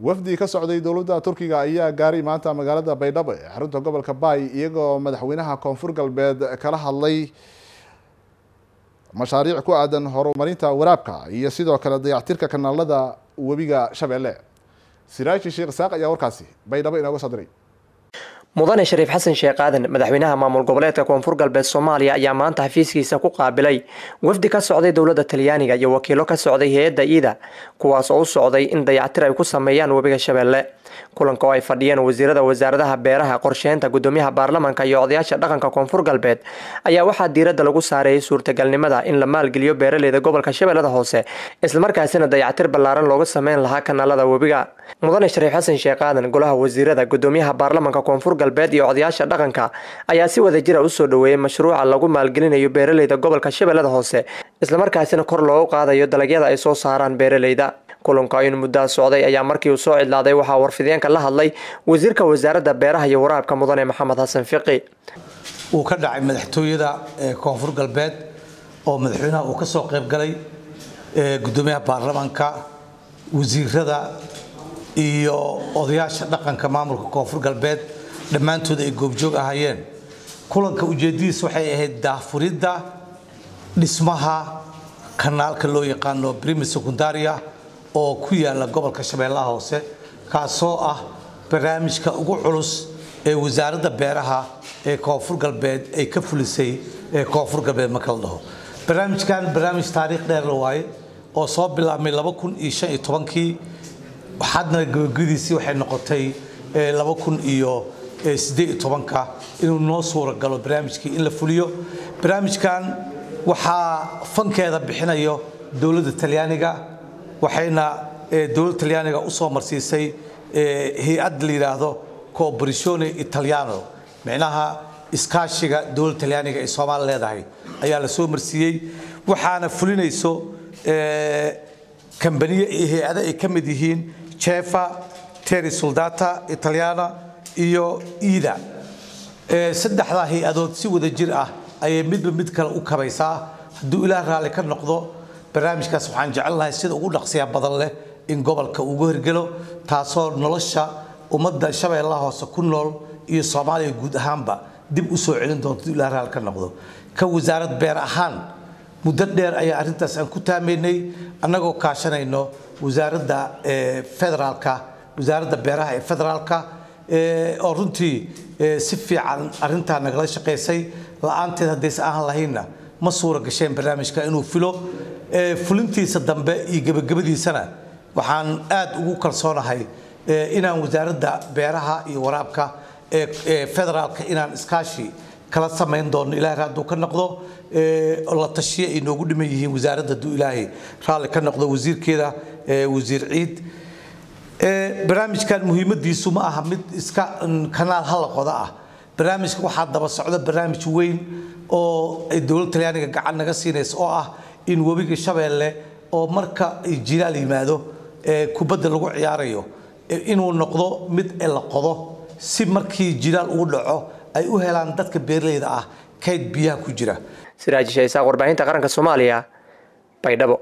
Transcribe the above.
wafdi ka socday dowladda turkiga ayaa gaaray maanta magaalada baydhabo ee xarunta gobolka baay iyagoo madaxweynaha koonfur galbeed kala hadlay mashaariic ku aadan horumarinta waraabka iyo sidoo kale dayactirka kanaalada webiga shabeelle siraaji sheekh isaaq ayaa warkaasi baydhabo inooga soo diray mudane shariif xasan sheekh aadan madaxweynaha maamul goboleedka koonfur galbeed soomaaliya ayaa maanta xafiiskiisa ku qaabilay. Wafdi ka socday dowladda talyaaniga iyo wakiilo ka socday hay'adda iida kuwaas oo u socday in dayactir ay ku sameeyaan webiga shabeelle kulanka oo ay fadhiyeen wasiirada wasaaradaha beeraha qorsheynta gudoomiyaha baarlamanka iyo odayaasha dhaqanka koonfur galbeed ayaa waxaa diiradda lagu saareeyay suurtagalnimada in la maalgeliyo beeraleyda gobolka shabeellada hoose islamarkaasina dayactir ballaaran looga sameyn lahaa kanaalada webiga mudane shariif xasan sheekh aadan golaha wasiirada gudoomiyaha baarlamanka koonfur galbeed iyo odayaasha dhaqanka ayaa si wada jira u soo dhaweeyey mashruuca lagu maalgelinayo beeraleyda gobolka shabeellada hoose islamarkaasina kor loogu qaadayo dalagyada ay soo saaraan beeraleyda kulanka in muddaa socday ayaa markii uu soo cidlaaday waxaa warfideenka la hadlay wasiirka wasaaradda beeraha iyo waraabka mudane maxamed xasan fiqi. Uu ka dhacay madaxtooyada koonfur galbeed oo madaxweynaha uu ka soo qaybgalay gudoomiyaha baarlamaanka wasiirada iyo odayaasha dhaqanka maamulka koonfur galbeed dhammaantood ay goobjoog ahaayeen. Kulanka ujeedadiis waxay ahayd daafuridda dhismaha kanaalka loo yaqaano brimi secundaria oo ku yaalla gobolka shabeellaha hoose kaasoo ah barnaamijka ugu culus ee wasaaradda beeraha ee koonfur galbeed ay ka fulisay ee koonfur galbeed marka la dhaho. Barnaamijkan barnaamij taariikh dheer la waaye oo soo bilaabmay laba kun iyo iyo tobankii hadna gabagadiisii waxay noqotay tobanka inuu noo suura galo barnaamijkii in la fuliyo. Barnaamijkan waxaa fankeeda bixinayo dowladda talyaaniga waxayna dowladda talyaaniga u soo marsiisay hay'ad la yidhaahdo cooperatione italiano. Micnaha iskaashiga dowladda talyaaniga ee soomaali leedahay ayaa la soo marsiiyey. Waxaana fulinayso kambaniye iyo hay'ado ay ka mid yihiin jefa terry soldata italiana iyo ida. Saddexdaa hay'adood si wada jir ah ayay midba mid kale u kabaysaa. Hadduu ilaah raalli ka noqdo barnaamijkaas waxaan jecelnahay sida ugu dhaqsiya badan leh in gobolka ugu hirgelo taasoo nolosha ummadda shabeellaha hoose ku nool iyo soomaaliya guud ahaanba dib u soo celin doonto hadduu ilaah raalli ka noqdo. Ka wasaarad beer ahaan muddo dheer ayaa arrintaas aan ku taamaynay annagoo kaashanayno wasaaradda federaalka wasaaradda beeraha ee federaalka oo runtii si fiican arrintaa nagala shaqaysay la'aanteed haddaysa ahan lahaynna ma suura gasheen barnaamijka inuu filo fulintiisa dambe iyo gebagabadiisana waxaan aad ugu kalsoonahay inaan wasaaradda beeraha iyo waraabka ee federaalka inaan iskaashi kala samayn doono. Ilaahay hadduu ka noqdo la tashiye ay noogu dhiman yihiin wasaaradda hadduu ilaahay raalli ka noqdo wasiirkeeda wasiir ciid. Barnaamijkan muhiimadiisu ma aha mid iska kanaal hala qoda ah. Barnaamijka waxaa daba socda barnaamij weyn oo ay dowladda talyaaniga gacan naga siinaysa oo ah in webiga shabeelle oo marka jilaal yimaado kubadda lagu ciyaarayo inuu noqdo mid la qodo. Si markii jilaal ugu dhaco ay u helaan dadka beeraleyda ah kayd biyaha ku jira. Siraaji shaysaaq warbaahinta qaranka soomaaliya baydhabo